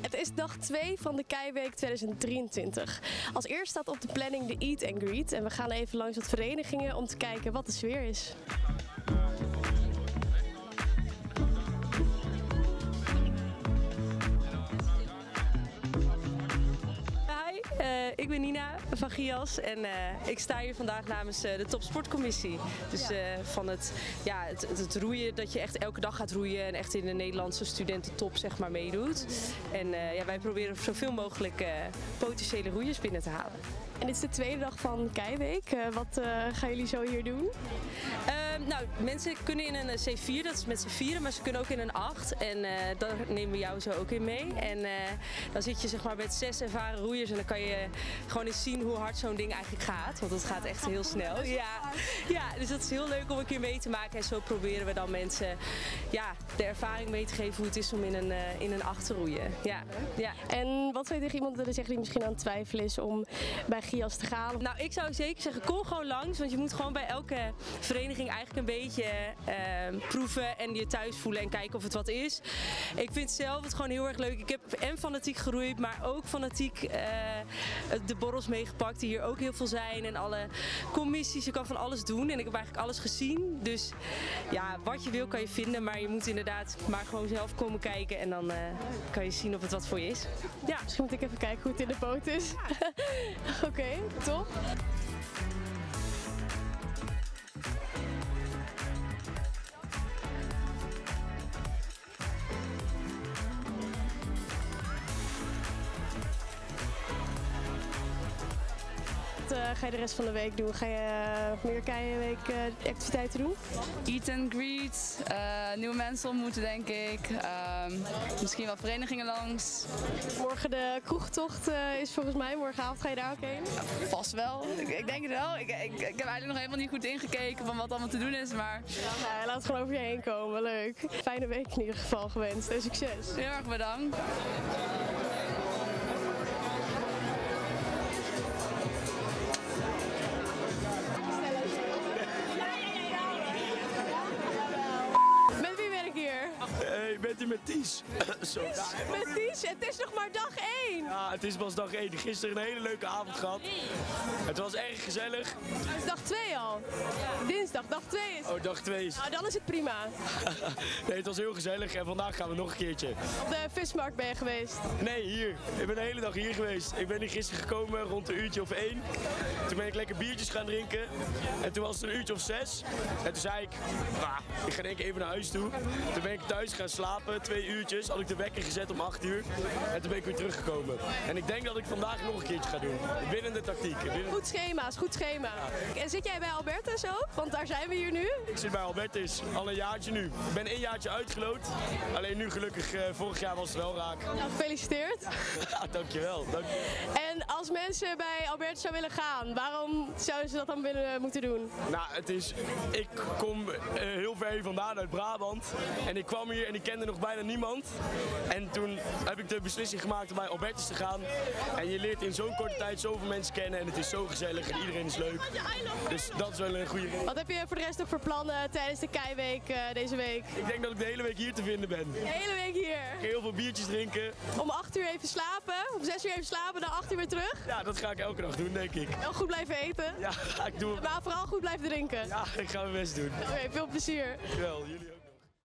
Het is dag 2 van de Keiweek 2023. Als eerst staat op de planning de Eat and Greet. En we gaan even langs wat verenigingen om te kijken wat de sfeer is. Ben Nina van Gias en eh, ik sta hier vandaag namens eh, de topsportcommissie. Dus eh, van het, ja, het, het, roeien, dat je echt elke dag gaat roeien en echt in de Nederlandse studententop zeg maar meedoet. En eh, ja, wij proberen zoveel mogelijk potentiële roeiers binnen te halen. En dit is de tweede dag van Keiweek. Wat gaan jullie zo hier doen? Ehm, nou, mensen kunnen in een eh, C4, dat is met z'n vieren, maar ze kunnen ook in een 8. En eh, daar nemen we jou zo ook in mee. En eh, dan zit je zeg maar met zes ervaren roeiers en dan kan je gewoon eens zien hoe hard zo'n ding eigenlijk gaat. Want het gaat echt heel snel. Ja, ja, dus dat is heel leuk om een keer mee te maken. En zo proberen we dan mensen ja, de ervaring mee te geven hoe het is om in een, in een 8 te roeien. Ja, ja. En wat zou je tegen iemand willen zeggen die misschien aan het twijfelen is om bij Gias te gaan? Nou, ik zou zeker zeggen, kom gewoon langs. Want je moet gewoon bij elke vereniging eigenlijk een beetje ehm, proeven en je thuis voelen en kijken of het wat is. Ik vind zelf het gewoon heel erg leuk. Ik heb en fanatiek geroeid, maar ook fanatiek eh, de borrels meegepakt, die hier ook heel veel zijn. En alle commissies, je kan van alles doen. En ik heb eigenlijk alles gezien. Dus ja, wat je wil kan je vinden. Maar je moet inderdaad maar gewoon zelf komen kijken. En dan eh, kan je zien of het wat voor je is. Ja. Misschien moet ik even kijken hoe het in de boot is. Oké, top. Wat eh, ga je de rest van de week doen? Ga je eh, meer Keiweek eh, activiteiten doen? Eat and greet, nieuwe mensen ontmoeten denk ik. Ehm, misschien wel verenigingen langs. Morgen de kroegtocht is volgens mij. Morgenavond ga je daar ook heen. Vast wel. Ik, ik denk het wel. Ik, ik, ik heb eigenlijk nog helemaal niet goed ingekeken van wat allemaal te doen is, maar laat het gewoon over je heen komen. Leuk. Fijne week in ieder geval gewenst en succes. heel erg bedankt. Hey, bent u met Ties? Zo. Met Ties. Het is nog maar dag 1. Ja, het is pas dag 1. Gisteren een hele leuke avond gehad. Het was erg gezellig. Het is dag 2 al. Dinsdag, dag 2 is. Oh, dag 2 is. Nou, dan is het prima. Nee, het was heel gezellig en vandaag gaan we nog een keertje. Op de vismarkt ben je geweest. Nee, hier. Ik ben de hele dag hier geweest. Ik ben hier gisteren gekomen rond een uurtje of 1. Toen ben ik lekker biertjes gaan drinken. En toen was het een uurtje of 6. En toen zei ik, nou, ik ga denk ik even naar huis toe. Toen ben ik thuis gaan slapen, twee uurtjes. Had ik de wekker gezet om 8 uur. En toen ben ik weer teruggekomen. En ik denk dat ik vandaag nog een keertje ga doen. Binnen de tactiek. Binnen- Goed schema, is goed schema. En zit jij bij Albertus ook? Want daar zijn we hier nu. Ik zit bij Albertus, al een jaartje nu. Ik ben één jaartje uitgeloot. Alleen nu gelukkig, eh, vorig jaar was het wel raak. Nou, gefeliciteerd. Ja, dankjewel. Dank... En als mensen bij Albertus zou willen gaan, waarom zouden ze dat dan willen moeten doen? Nou, het is... Ik kom eh, heel ver hier vandaan uit Brabant. En ik kwam hier en ik kende nog bijna niemand. En toen heb ik de beslissing gemaakt om bij Albertus te gaan. En je leert in zo'n korte tijd zoveel mensen kennen. En het is zo gezellig en iedereen is leuk. Dus dat is wel een goede reden. Wat heb je voor de rest nog voor plannen tijdens de Keiweek eh, deze week? Ik denk dat ik de hele week hier te vinden ben. De hele week hier. Ik ga heel veel biertjes drinken. Om 8 uur even slapen, om 6 uur even slapen, dan 8 uur weer terug. Ja, dat ga ik elke dag doen, denk ik. Wel goed blijven eten. Ja, ik doe het. Maar vooral goed blijven drinken. Ja, ik ga mijn best doen. Oké, veel plezier. Wel, jullie ook.